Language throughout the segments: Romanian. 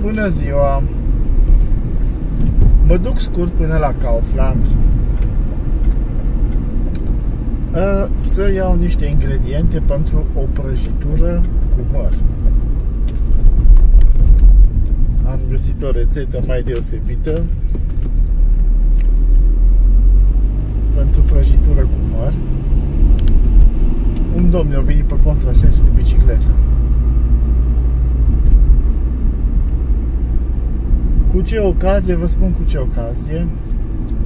Bună ziua! Mă duc scurt până la Kaufland uh, să iau niște ingrediente pentru o prăjitură cu măr. Am găsit o rețetă mai deosebită pentru prăjitură cu măr. Un domn a venit pe contrasens cu bicicleta. Cu ce ocazie, vă spun cu ce ocazie,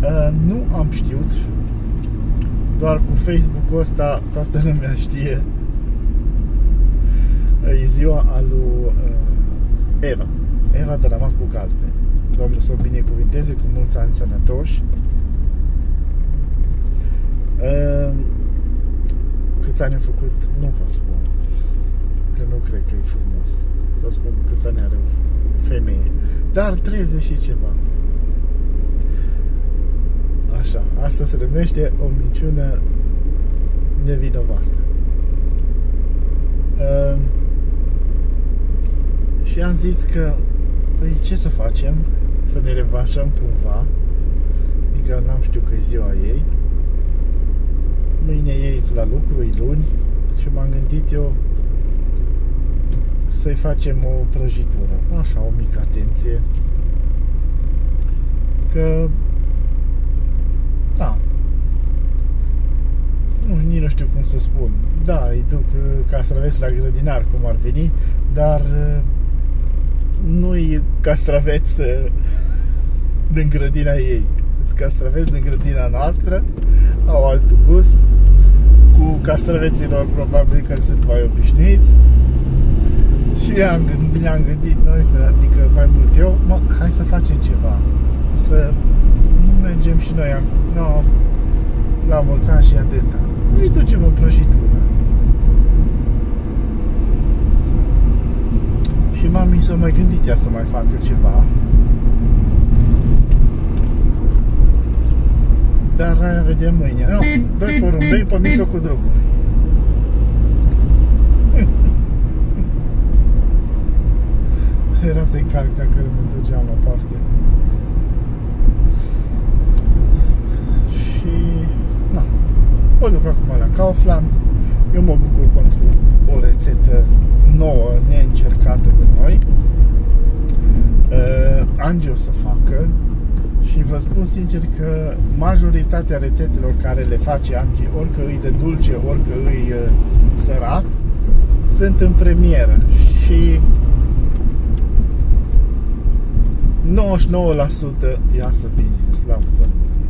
uh, nu am știut, doar cu Facebook-ul ăsta toată lumea știe, e ziua a lui uh, Eva, Eva de la Macu Galbe. Domnul să o binecuvinteze cu mulți ani sănătoși. Uh, câți ani a făcut, nu vă spun, că nu cred că e frumos să spun câți ani are o femeie. Dar 30 și ceva. Așa, asta se numește o minciună nevinovată. Uh, și am zis că, păi ce să facem? Să ne revanșăm cumva. Adică n-am știut că e ziua ei. Mâine ei la lucru, e luni. Și m-am gândit eu să-i facem o prăjitură. Așa, o mică atenție. Că da. Nu, nici nu știu cum să spun. Da, îi duc uh, castraveți la grădinar, cum ar veni, dar uh, nu-i castraveți uh, din grădina ei. Sunt castraveți din grădina noastră, au alt gust. Cu castraveților probabil că sunt mai obișnuiți și am, ne-am gândit noi să, adică mai mult eu, mă, hai să facem ceva. Să nu mergem și noi am, no, la mulți ani și atâta. Îi ducem o prăjitură. Și mami s-a mai gândit ea să mai facă ceva. Dar aia vedem mâine. No, doi porumbei pe mijlocul drumului. Era să-i calc dacă îl întorgeam la parte. Și... Na. O duc acum la Kaufland. Eu mă bucur pentru o rețetă nouă, neîncercată de noi. Uh, Angie o să facă și vă spun sincer că majoritatea rețetelor care le face Angie, orică îi de dulce, orică îi uh, sărat, sunt în premieră și 99% iasă bine, slavă Domnului,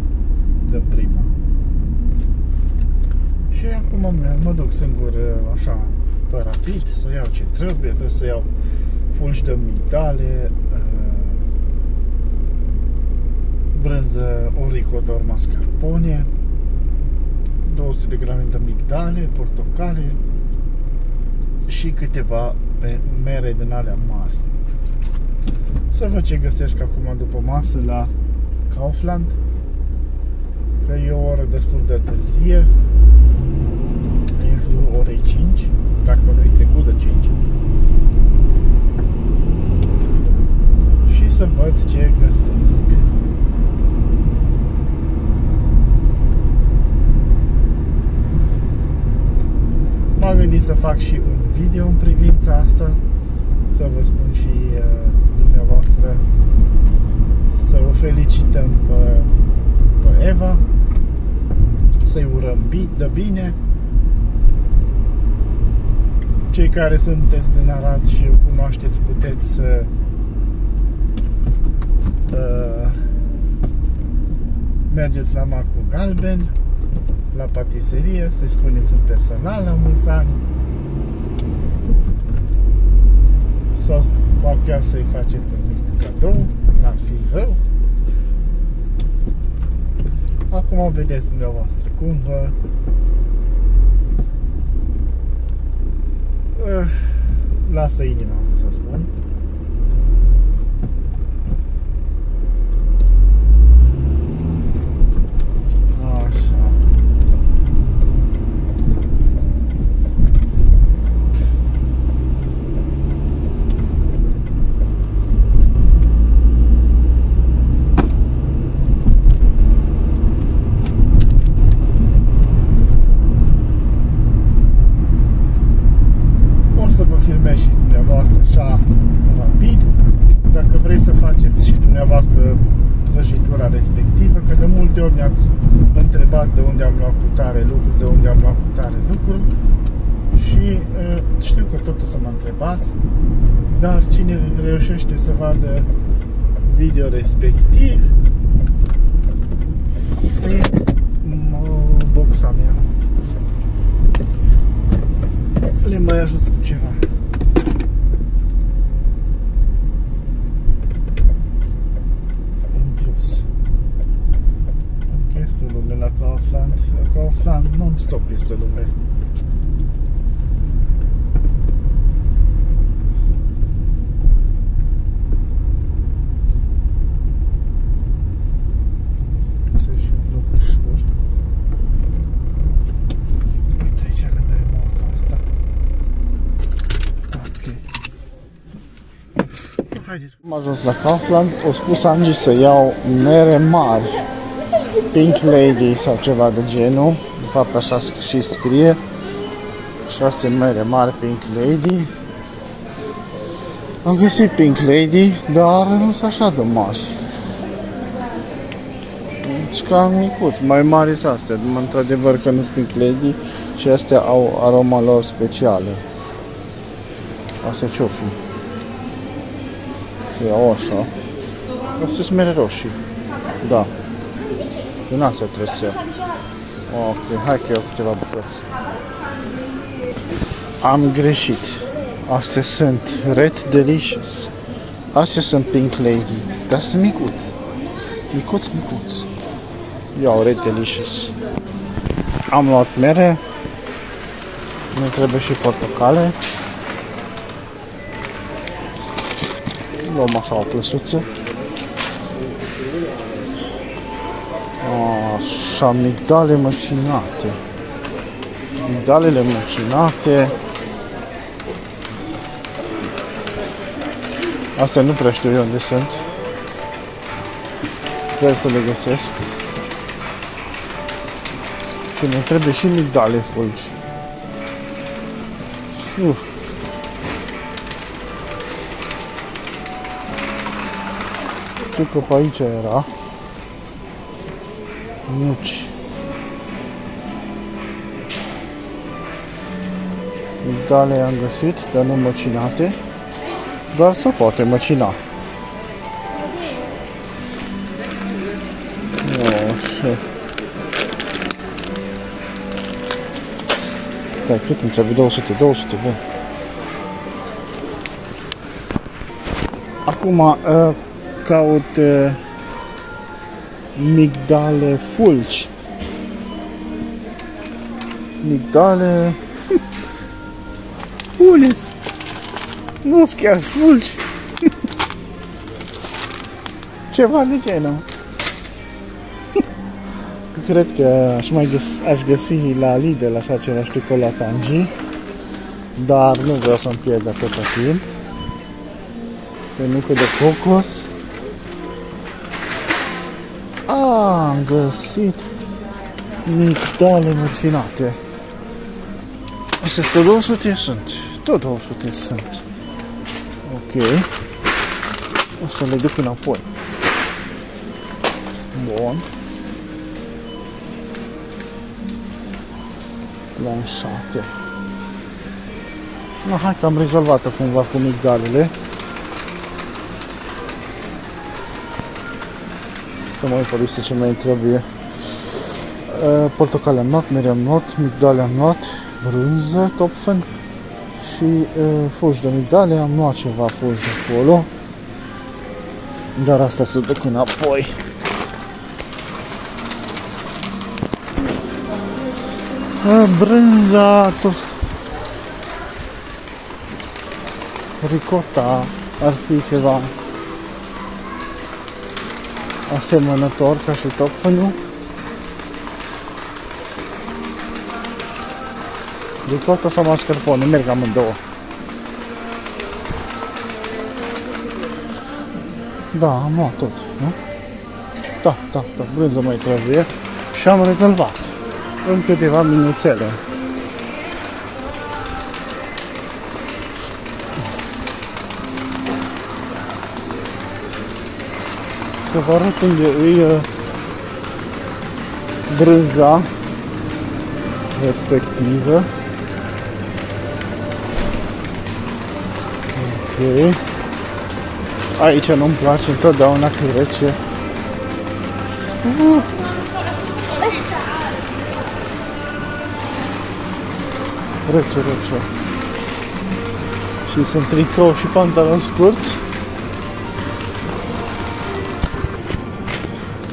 de prima. Și acum mă, mă duc singur așa pe rapid să iau ce trebuie, trebuie să iau fulgi de migdale, uh, brânză oricodor mascarpone, 200 de grame de migdale, portocale și câteva mere din alea mari. Să văd ce găsesc acum după masă la Kaufland Că e o oră destul de târzie E în jurul orei 5 Dacă nu-i trecut de 5 Și să văd ce găsesc. M-am gândit să fac și un video în privința asta Să vă spun și uh, dumneavoastră să o felicităm pe, pe Eva, să-i urăm de bine. Cei care sunteți din Arad și o cunoașteți, puteți să uh, mergeți la Marcu Galben, la patiserie, să-i spuneți în personal la mulți ani. Sau sau chiar să-i faceți un mic cadou, n-ar fi rău. Acum vedeți dumneavoastră cum vă uh, lasă inima, să spun. Întrebat de unde am luat cu tare lucru, de unde am luat cu tare lucru și uh, știu că tot o să mă întrebați, dar cine reușește să vadă video respectiv e boxa mea. Le mai ajut cu ceva. Kaufland. Kaufland non-stop este lume. Am ajuns la Kaufland, o spus Angie să iau mere mari Pink Lady sau ceva de genul. De fapt așa și scrie. 6 mere mari Pink Lady. Am găsit Pink Lady, dar nu sunt așa de mari. Deci cam micuți, mai mari sunt astea. Într-adevăr că nu sunt Pink Lady și astea au aroma lor specială. Astea ce-o fi? Și au așa. Astea sunt mere roșii. Da. Din asta trebuie să Ok, hai că eu câteva bucăți. Am greșit. Astea sunt Red Delicious. Astea sunt Pink Lady. Dar sunt micuți. Micuți, micuți. Iau Red Delicious. Am luat mere. Nu trebuie și portocale. Luăm așa o plăsuță. Așa, migdale măcinate. Migdalele măcinate. Astea nu prea știu eu unde sunt. Trebuie să le găsesc. Că ne trebuie și migdale fulgi. Uf. Știu că pe aici era nuci. Migdale am găsit, dar nu măcinate, dar se poate măcina. Așa. Stai, cât îmi trebuie? 200, 200, bun. Acum uh, caut uh, migdale fulgi. Migdale... Ulis! Nu sunt chiar fulgi! Ceva de genul. Cred că aș mai găs aș găsi la Lidl așa ceva, știu că la Tangi. Dar nu vreau să-mi pierd atâta timp. Pe de cocos. Am găsit migdale măcinate. Astea tot 200 sunt. Tot 200 sunt. Ok. O să le duc înapoi. Bun. Planșate. No, hai că am rezolvat cumva cu migdalele. Să mă uit pe listă ce mai trebuie. Uh, portocale am luat, mere am luat, migdale am luat, brânză, topfen și uh, fulgi de migdale. Am luat ceva fulgi de acolo. Dar asta se duc înapoi. Uh, brânza, tot ricota ar fi ceva asemănător ca și topfănul. Ricotta sau mascarpone, merg amândouă. Da, am luat tot, nu? Da, da, da, brânză mai trebuie și am rezolvat în câteva minuțele. Să vă arăt unde e brânza respectivă. Ok. Aici nu-mi place întotdeauna că e rece. Uh. Rece, rece. Și sunt tricou și pantaloni scurți.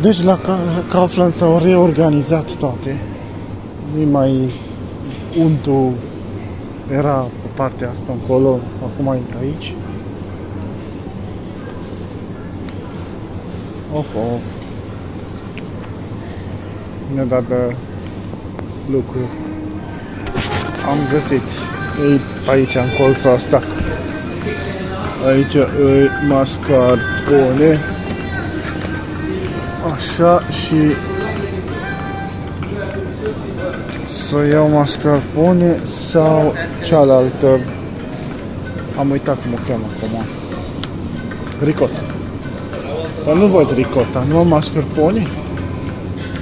Deci la Kaufland s-au reorganizat toate. Nu mai untul era pe partea asta încolo, acum e aici. Of, of. Ne-a dat de lucru. Am găsit. Ei aici, în colțul asta. Aici e mascarpone. Așa și să iau mascarpone sau cealaltă. Am uitat cum o cheamă acum. Ricotta. Dar nu văd ricotta, nu am mascarpone?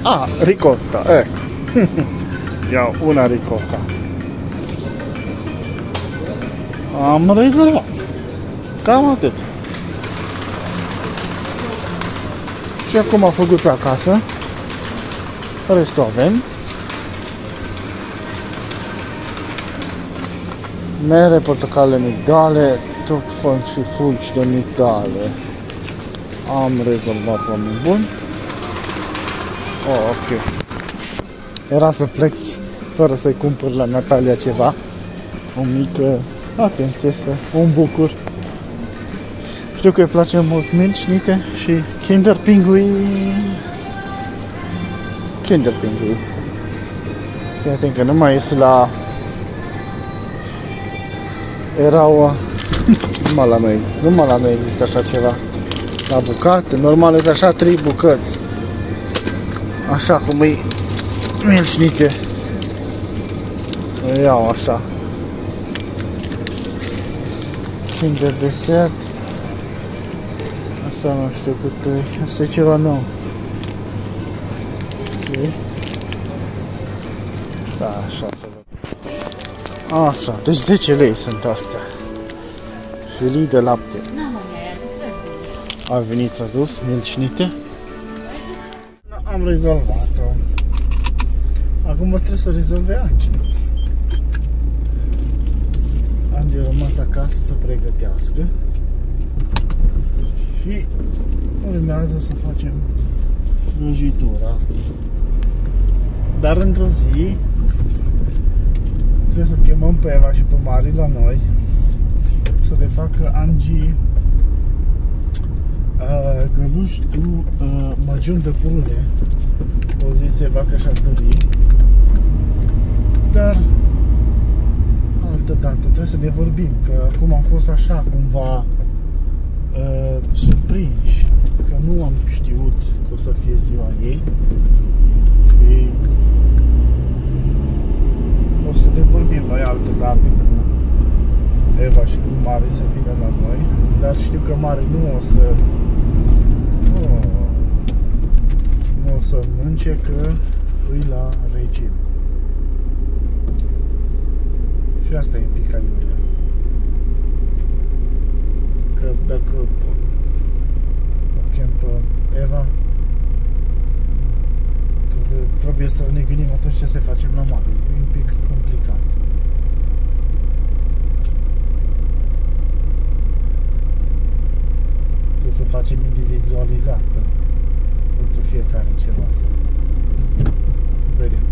Ah, ricotta, ecco. Iau una ricotta. Am rezervat. Cam atât. Și acum a făcut acasă. Restul avem. Mere, portocale, migdale, tocfon și fulgi de migdale. Am rezolvat oameni buni. Oh, ok. Era să plec fără să-i cumpăr la Natalia ceva. O mică atenție să un bucur. Știu că îi place mult milșnite și Kinder Pinguin. Kinder Pinguin. Fii atent că nu mai ies la... Erau... numai la noi, numai la noi există așa ceva. La bucate, normal este așa trei bucăți. Așa cum e milșnite. Iau așa. Kinder Desert. Asta nu știu cât e. Asta e ceva nou. Ok. Da, așa să văd. Așa, deci 10 lei sunt astea. Și lei de lapte. A venit tradus, milcinite. Am rezolvat-o. Acum trebuie să rezolve Angela. Angela a rămas acasă să pregătească și urmează să facem prăjitura. Dar într-o zi trebuie să chemăm pe Eva și pe Mari la noi să le facă Angie uh, găluși cu uh, magiun de purune. O zi se va că și-ar dori. Dar altă dată trebuie să ne vorbim, că acum am fost așa cumva uh, surprinși că nu am știut că o să fie ziua ei și o să ne vorbim noi altă dată cu Eva și cu Mari să vină la noi dar știu că Mari nu o să nu, nu o să mânce că îi la regim. Și asta e pica iurea că dacă o chem pe Eva trebuie să ne gândim atunci ce să facem la mare. E un pic complicat. Trebuie să facem individualizat pentru fiecare ceva. Să vedem.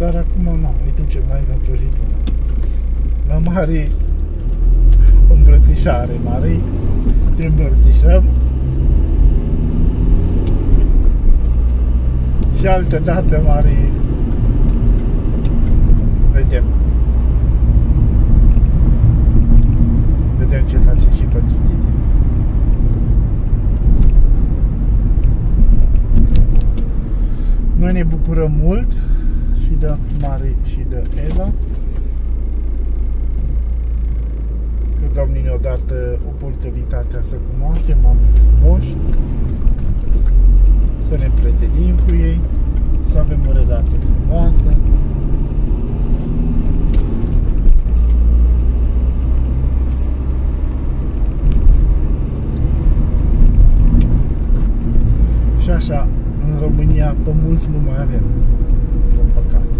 Dar acum nu, îi ducem la Eva prăjitură. La mare o îmbrățișare mare, te îmbrățișăm și altă dată mare vedem. Vedem ce face și pentru tine. Noi ne bucurăm mult și de Mari și de Eva. Că Domnul ne-a dat uh, oportunitatea să cunoaștem oameni frumoși, să ne prietenim cu ei, să avem o relație frumoasă. Și așa, în România, pe mulți nu mai avem, din păcate.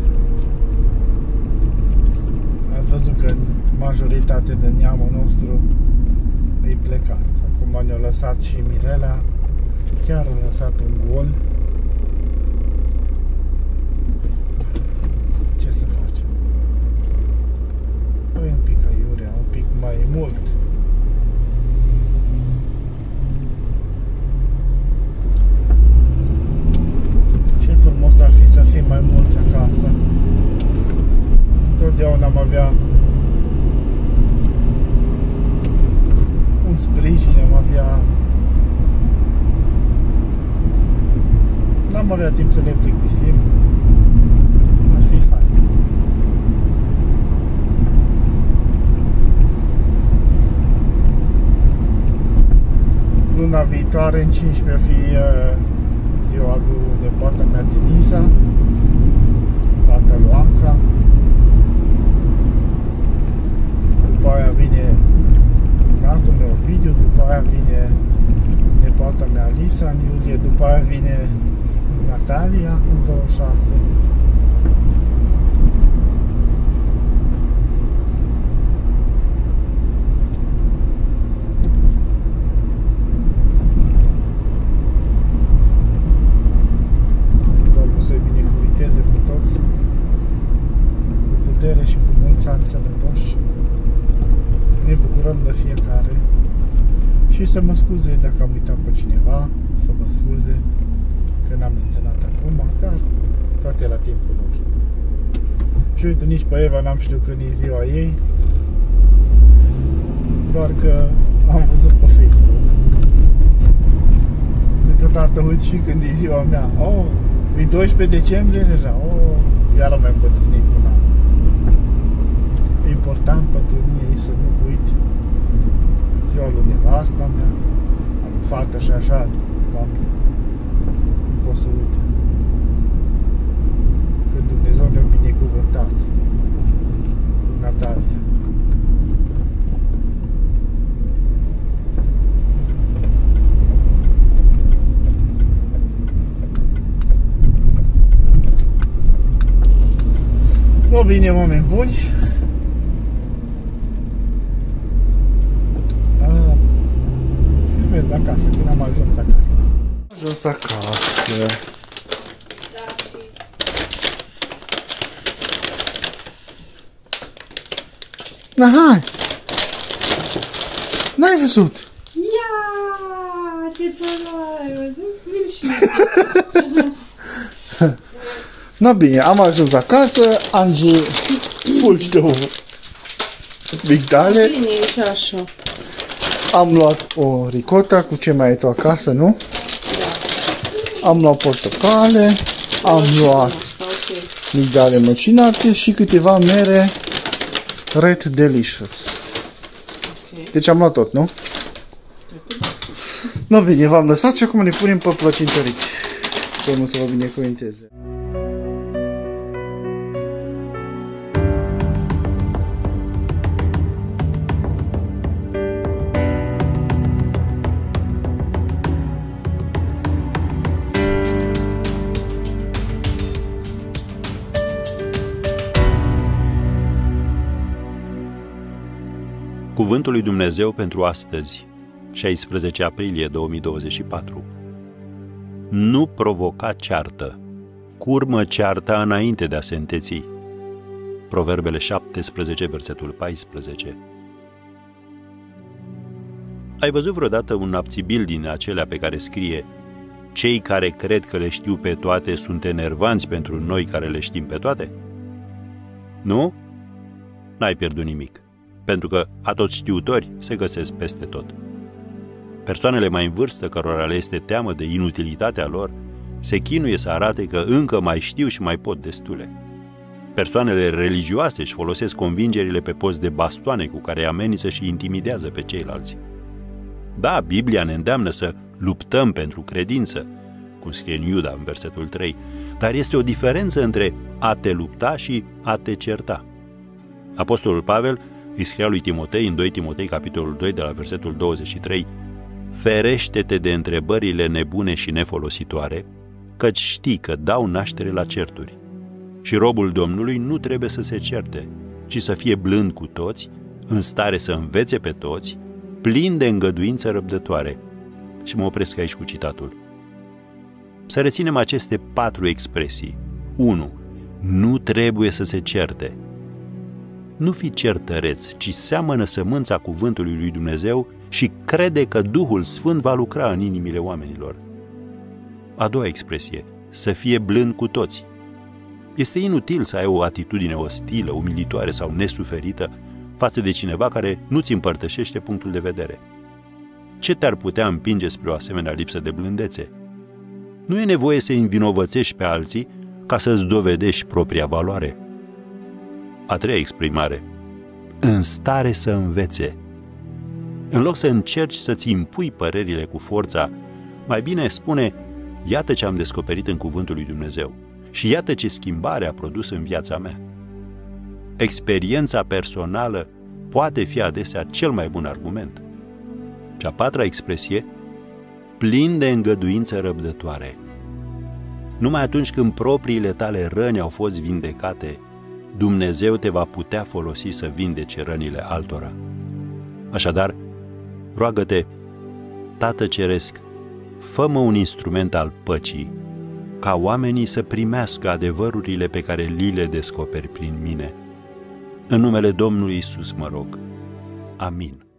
Ați văzut că majoritate de neamul nostru e plecat. Acum ne-a lăsat și Mirela, chiar a lăsat un gol. Ce să facem? Păi un pic aiurea, un pic mai mult. Ce frumos ar fi să fim mai mulți acasă. Întotdeauna am avea un sprijin, am avea N-am avea timp să ne plictisim. Ar fi fain. Luna viitoare, în 15, va fi uh, ziua lui nepoata mea Denisa Fata lui Anca După aia vine natul meu Ovidiu, după aia vine nepoata mea Alisa în iulie, după aia vine Natalia în 26. Domnul să-i binecuvinteze pe toți cu putere și cu mulți ani sănătoși. Ne bucurăm de fiecare și să mă scuze dacă am uitat pe cineva, să mă scuze că n-am menționat acum, dar toate la timpul lor. Și uite, nici pe Eva n-am știut când e ziua ei, doar că am văzut pe Facebook. Câteodată uit și când e ziua mea. Oh, e 12 decembrie deja. Oh, iar am mai îmbătrânit un an. Important pentru mine e să nu uit ziua lui nevasta mea, a lui fată și așa, Doamne, cum pot să uit? Când Dumnezeu ne-a binecuvântat cu Natalia. No, bine, oameni buni, Ah, filmez acasă, când am ajuns acasă. Am ajuns acasă. Na, hai! N-ai văzut? Ia, ce tare, ai văzut? Vin și Na bine, am ajuns acasă, Angie fulgi-te migdale, Bine, e și așa. am luat o ricota cu ce mai ai tu acasă, nu? Am luat portocale, am luat Asta, ok. migdale măcinate și câteva mere Red Delicious. Ok. Deci am luat tot, nu? Nu bine, v-am lăsat și acum ne punem pe plăcintărici. Domnul să vă binecuvinteze. Cuvântul lui Dumnezeu pentru astăzi, 16 aprilie 2024. Nu provoca ceartă. Curmă cearta înainte de a se înteți. Proverbele 17, versetul 14. Ai văzut vreodată un abțibil din acelea pe care scrie Cei care cred că le știu pe toate sunt enervanți pentru noi care le știm pe toate? Nu? N-ai pierdut nimic pentru că atoți știutori se găsesc peste tot. Persoanele mai în vârstă, cărora le este teamă de inutilitatea lor, se chinuie să arate că încă mai știu și mai pot destule. Persoanele religioase își folosesc convingerile pe post de bastoane cu care amenință și intimidează pe ceilalți. Da, Biblia ne îndeamnă să luptăm pentru credință, cum scrie în Iuda în versetul 3, dar este o diferență între a te lupta și a te certa. Apostolul Pavel îi scria lui Timotei în 2 Timotei capitolul 2 de la versetul 23 Ferește-te de întrebările nebune și nefolositoare, căci știi că dau naștere la certuri. Și robul Domnului nu trebuie să se certe, ci să fie blând cu toți, în stare să învețe pe toți, plin de îngăduință răbdătoare. Și mă opresc aici cu citatul. Să reținem aceste patru expresii. 1. Nu trebuie să se certe. Nu fi certăreț, ci seamănă sămânța cuvântului lui Dumnezeu și crede că Duhul Sfânt va lucra în inimile oamenilor. A doua expresie, să fie blând cu toți. Este inutil să ai o atitudine ostilă, umilitoare sau nesuferită față de cineva care nu-ți împărtășește punctul de vedere. Ce te-ar putea împinge spre o asemenea lipsă de blândețe? Nu e nevoie să învinovățești pe alții ca să-ți dovedești propria valoare. A treia exprimare. În stare să învețe. În loc să încerci să-ți impui părerile cu forța, mai bine spune, iată ce am descoperit în cuvântul lui Dumnezeu și iată ce schimbare a produs în viața mea. Experiența personală poate fi adesea cel mai bun argument. Și a patra expresie, plin de îngăduință răbdătoare. Numai atunci când propriile tale răni au fost vindecate, Dumnezeu te va putea folosi să vindece rănile altora. Așadar, roagă-te, Tată Ceresc, fă-mă un instrument al păcii, ca oamenii să primească adevărurile pe care li le descoperi prin mine. În numele Domnului Isus mă rog. Amin.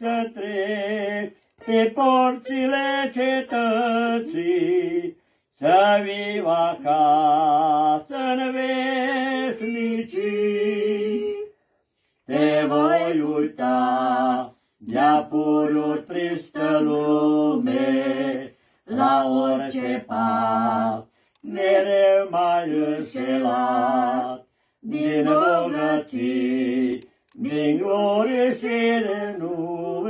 Să trec pe porțile cetății, să viv acasă în veșnicii. Te voi uita de-a pururi tristă lume, la orice pas, mereu mai înșelat, din rugății, din glorie și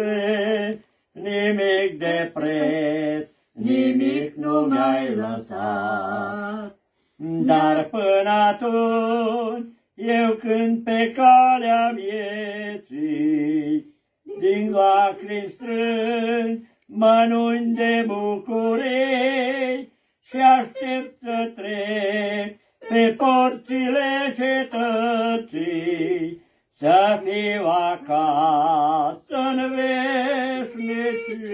renume, nimic de preț, nimic nu mi-ai lăsat. Dar până atunci, eu când pe calea vieții, din lacrimi strâng, mănânc de bucurie și aștept să trec pe porțile cetății, să fiu acasă în veșnicii.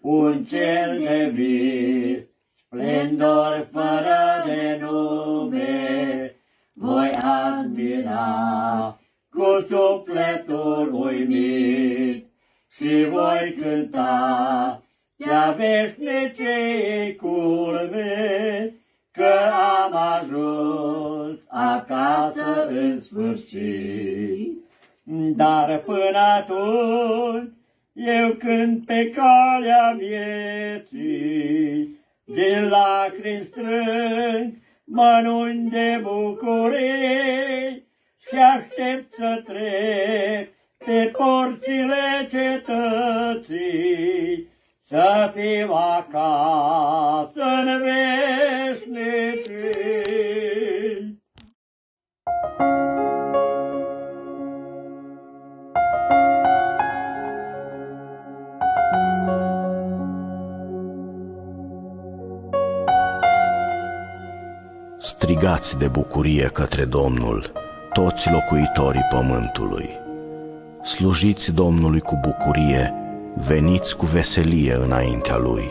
Un cer de vis, splendor fără de nume, voi admira cu sufletul uimit și voi cânta ea veșnicei culme, că am ajuns acasă în sfârșit. Dar până atunci eu când pe calea vieții, din lacrimi strâng, mănânc de bucurie și aștept să trec pe porțile cetății, să fiu acasă în veșnicii. Strigați de bucurie către Domnul, toți locuitorii pământului. Slujiți Domnului cu bucurie, veniți cu veselie înaintea Lui.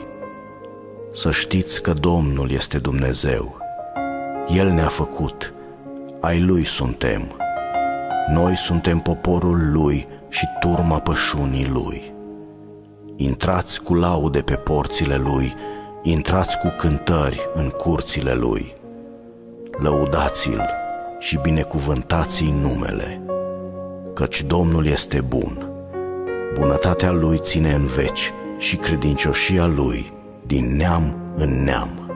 Să știți că Domnul este Dumnezeu. El ne-a făcut, ai Lui suntem. Noi suntem poporul Lui și turma pășunii Lui. Intrați cu laude pe porțile Lui, intrați cu cântări în curțile Lui. Lăudați-L și binecuvântați-i numele, căci Domnul este bun. Bunătatea Lui ține în veci și credincioșia Lui din neam în neam.